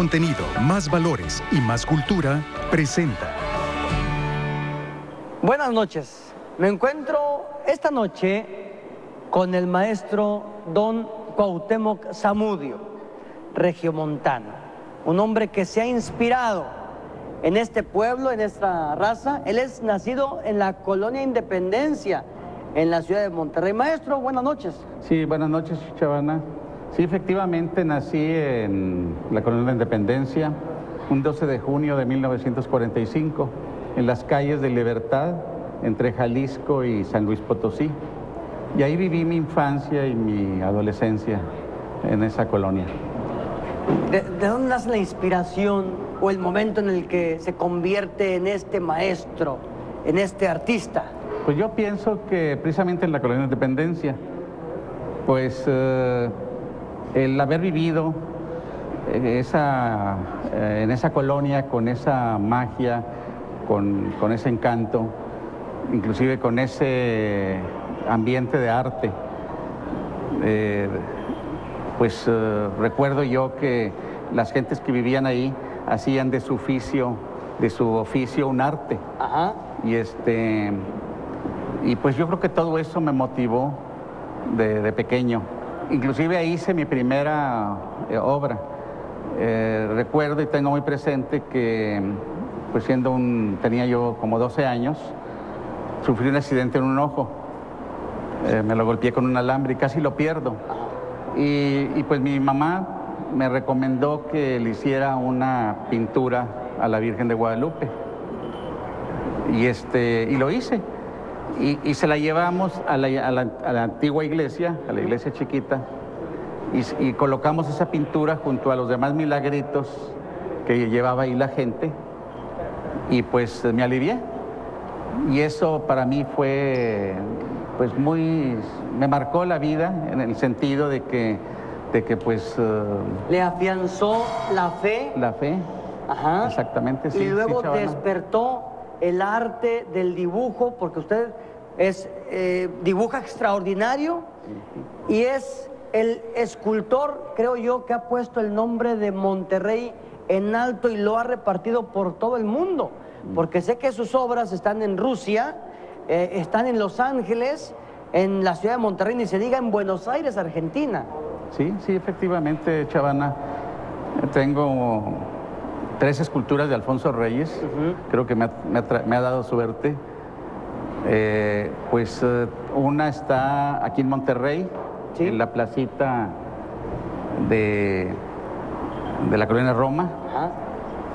Contenido, más valores y más cultura presenta. Buenas noches. Me encuentro esta noche con el maestro don Cuauhtémoc Zamudio, regiomontano, un hombre que se ha inspirado en este pueblo, en esta raza. Él es nacido en la colonia Independencia, en la ciudad de Monterrey. Maestro, buenas noches. Sí, buenas noches, Chavana. Sí, efectivamente nací en la Colonia de Independencia un 12 de junio de 1945 en las calles de Libertad entre Jalisco y San Luis Potosí. Y ahí viví mi infancia y mi adolescencia en esa colonia. ¿De, de dónde nace la inspiración o el momento en el que se convierte en este maestro, en este artista? Pues yo pienso que precisamente en la Colonia de Independencia, pues eh, el haber vivido esa, eh, en esa colonia con esa magia, con, con ese encanto, inclusive con ese ambiente de arte, eh, pues eh, recuerdo yo que las gentes que vivían ahí hacían de su oficio, de su oficio un arte. Ajá. Y este y pues yo creo que todo eso me motivó de, de pequeño. Inclusive hice mi primera eh, obra. Eh, recuerdo y tengo muy presente que pues siendo un tenía yo como 12 años, sufrí un accidente en un ojo. Eh, me lo golpeé con un alambre y casi lo pierdo. Y, y, pues mi mamá me recomendó que le hiciera una pintura a la Virgen de Guadalupe. Y, este, y lo hice. Y, y se la llevamos a la, a, la, a la, antigua iglesia, a la iglesia chiquita, y, y colocamos esa pintura junto a los demás milagritos que llevaba ahí la gente. Y pues me alivié. Y eso para mí fue pues muy, me marcó la vida en el sentido de que, de que pues... Uh, Le afianzó la fe. La fe. Ajá. Exactamente, sí. Y luego sí, despertó el arte del dibujo, porque usted es, eh, dibuja extraordinario y es el escultor, creo yo, que ha puesto el nombre de Monterrey en alto y lo ha repartido por todo el mundo, porque sé que sus obras están en Rusia, eh, están en Los Ángeles, en la ciudad de Monterrey, ni se diga en Buenos Aires, Argentina. Sí, sí, efectivamente, Chavana. Tengo tres esculturas de Alfonso Reyes, uh -huh. creo que me ha, me, ha, me ha, dado suerte. Eh, pues uh, una está aquí en Monterrey, ¿Sí? en la placita de, de la colonia Roma.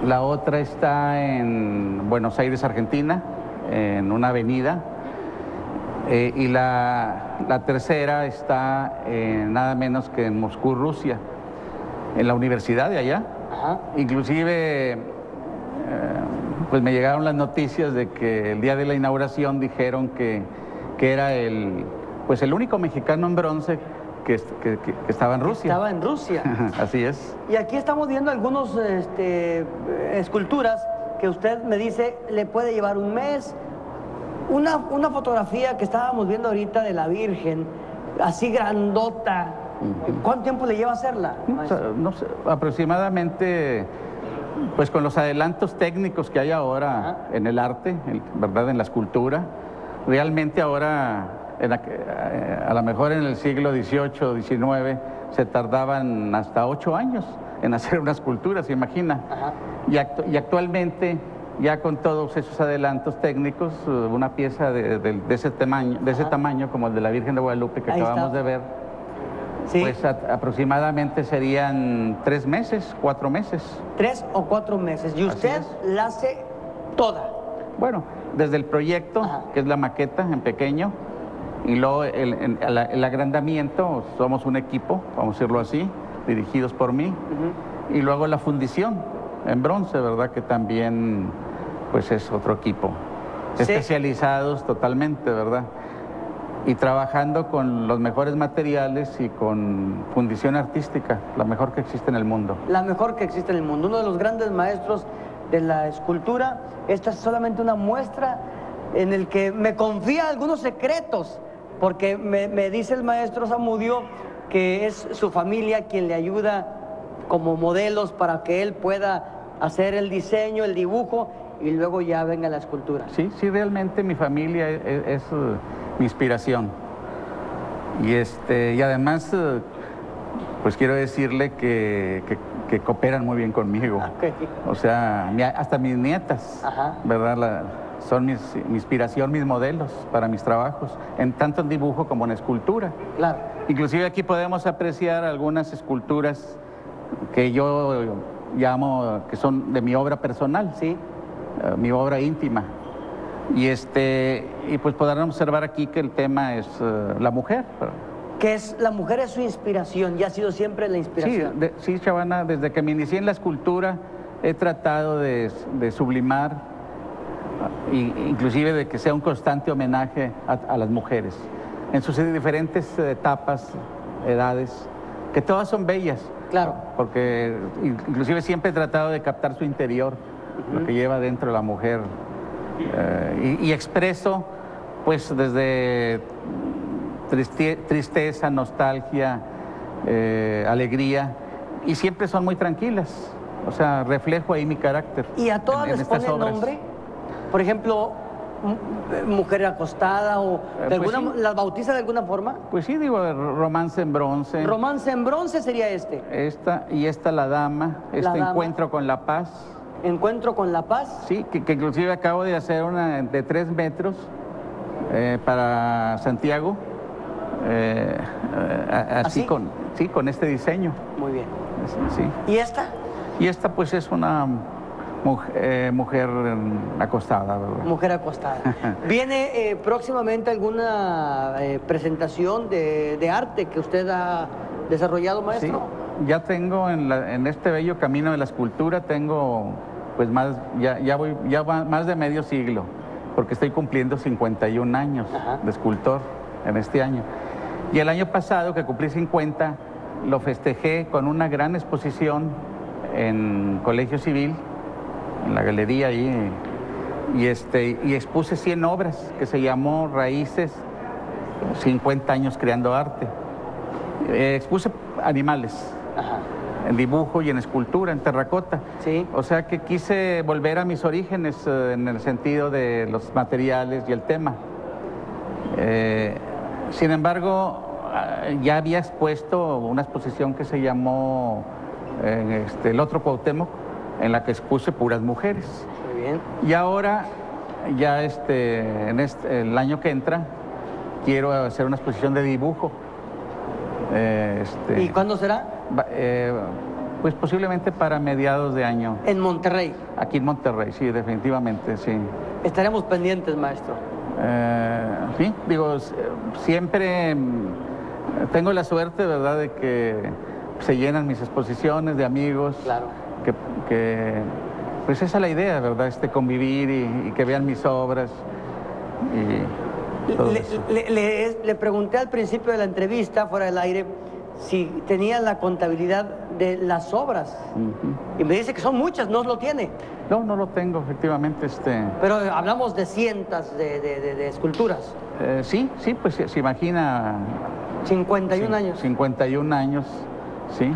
La otra está en Buenos Aires, Argentina, en una avenida. Eh, y la, la, tercera está eh, nada menos que en Moscú, Rusia, en la universidad de allá. Ajá. Inclusive, eh, pues me llegaron las noticias de que el día de la inauguración dijeron que, que era el, pues el único mexicano en bronce que, que, que, estaba en Rusia. Estaba en Rusia. Así es. Y aquí estamos viendo algunas este, esculturas que usted me dice le puede llevar un mes, una, una, fotografía que estábamos viendo ahorita de la Virgen, así grandota. ¿Cuánto tiempo le lleva hacerla? No, no sé, aproximadamente, pues con los adelantos técnicos que hay ahora en el arte, ¿verdad? En la escultura. Realmente ahora, la, a lo mejor en el siglo XVIII, XIX, se tardaban hasta ocho años en hacer una escultura, se imagina. Y, actu y actualmente ya con todos esos adelantos técnicos, una pieza de, de, de ese, tamaño, de ese tamaño como el de la Virgen de Guadalupe que Ahí acabamos está. de ver, sí. pues a, aproximadamente serían tres meses, cuatro meses. Tres o cuatro meses. Y usted la hace toda. Bueno, desde el proyecto, Ajá. que es la maqueta en pequeño, y luego el, el, el, el, agrandamiento, somos un equipo, vamos a decirlo así, dirigidos por mí, uh -huh. y luego la fundición en bronce, ¿verdad? Que también pues es otro equipo. Sí. Especializados totalmente, ¿verdad? Y trabajando con los mejores materiales y con fundición artística, la mejor que existe en el mundo. La mejor que existe en el mundo. Uno de los grandes maestros de la escultura. Esta es solamente una muestra en el que me confía algunos secretos, porque me, me dice el maestro Zamudio que es su familia quien le ayuda como modelos para que él pueda hacer el diseño, el dibujo y luego ya venga la escultura. Sí, sí, realmente mi familia es, es- es, eh, mi inspiración. Y, este, y además, eh, pues quiero decirle que, que- que cooperan muy bien conmigo. Ok. O sea, mi- hasta mis nietas, Ajá. ¿verdad? La- son mis, mi inspiración, mis modelos para mis trabajos, en tanto en dibujo como en escultura. Claro. Inclusive aquí podemos apreciar algunas esculturas que yo llamo, que son de mi obra personal, Sí. Eh, mi obra íntima. Y, este, y pues podrán observar aquí que el tema es eh, la mujer. Que es, la mujer es su inspiración y ha sido siempre la Sí, inspiración. de- sí, Chavana, desde que me inicié en la escultura he tratado de, de sublimar, y, inclusive de que sea un constante homenaje a, a las mujeres, en sus diferentes etapas, edades, que todas son bellas. Claro. Porque inclusive siempre he tratado de captar su interior, lo que lleva dentro la mujer. Eh, y, y expreso, pues, desde triste- tristeza, nostalgia, eh, alegría, y siempre son muy tranquilas. O sea, reflejo ahí mi carácter. ¿Y a todas en- en les pone nombre? Por ejemplo, eh, mujer acostada o Eh, de pues alguna, sí. las bautiza de alguna forma. Pues sí, digo, romance en bronce. Romance en bronce sería este. esta y esta la dama, este dama. encuentro con la paz. Encuentro con la paz. Sí, que, que inclusive acabo de hacer una de tres metros eh, para Santiago, eh, así ¿Así? con, sí, con este diseño. Muy bien. Sí. ¿Y esta? Y esta pues es una muj- eh, mujer acostada, ¿verdad? Mujer acostada. ¿Viene eh, próximamente alguna eh, presentación de, de arte que usted ha desarrollado, Sí, maestro? Ya tengo en, la- en este bello camino de la escultura, tengo pues más, ya, ya voy, ya va más de medio siglo, porque estoy cumpliendo 51 años Ajá. de escultor en este año. Y el año pasado, que cumplí 50, lo festejé con una gran exposición en Colegio Civil, en la galería ahí, y, este, y expuse 100 obras que se llamó Raíces, 50 años creando arte. Eh, expuse animales, Ajá. en dibujo y en escultura, en terracota. Sí. O sea que quise volver a mis orígenes eh, en el sentido de los materiales y el tema. Eh, sin embargo, ah, ya había expuesto una exposición que se llamó eh, este, El otro Cuauhtémoc, en la que expuse puras mujeres. Muy bien. Y ahora, ya este, en este- el año que entra, quiero hacer una exposición de dibujo. Eh, este, ¿Y cuándo será? Eh, pues posiblemente para mediados de año. En Monterrey. Aquí en Monterrey, sí, definitivamente, sí. Estaremos pendientes, maestro. Eh, sí, digo, s- siempre mm, tengo la suerte, ¿verdad?, de que se llenan mis exposiciones de amigos. Claro. Que, que, pues esa es la idea, ¿verdad?, este convivir y, y que vean mis obras. Y todo Le, eso. le- le- le pregunté al principio de la entrevista, fuera del aire, si tenía la contabilidad de las obras. Y me dice que son muchas, no lo tiene. No, no lo tengo, efectivamente, este... Pero hablamos de cientos de, de- de- de esculturas. eh, sí, sí, pues se, se imagina 51 Sí, años. 51 años, sí.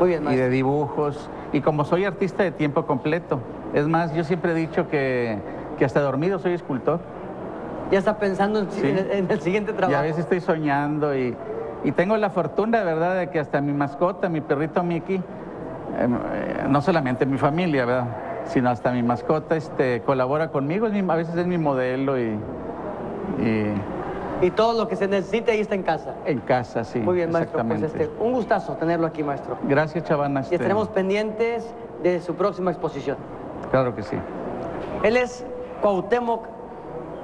Muy bien, Y de maestro. dibujos. Y como soy artista de tiempo completo, es más, yo siempre he dicho que, que hasta dormido soy escultor. Ya está pensando en, Sí. en el, en el siguiente Y trabajo. a veces estoy soñando y, y tengo la fortuna, ¿verdad?, de que hasta mi mascota, mi perrito Mickey, em, eh, no solamente mi familia, ¿verdad?, sino hasta mi mascota este, colabora conmigo, es mi- a veces es mi modelo y, y Y todo lo que se necesite ahí está en casa. en casa, sí. Muy bien, maestro. Pues este, un gustazo tenerlo aquí, maestro. Gracias, Chavana. Y este, estaremos pendientes de su próxima exposición. Claro que sí. Él es Cuauhtémoc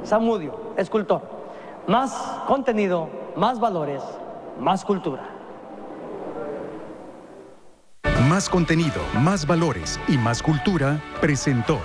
Zamudio, escultor. Más contenido, más valores, más cultura. Más contenido, más valores y más cultura presentó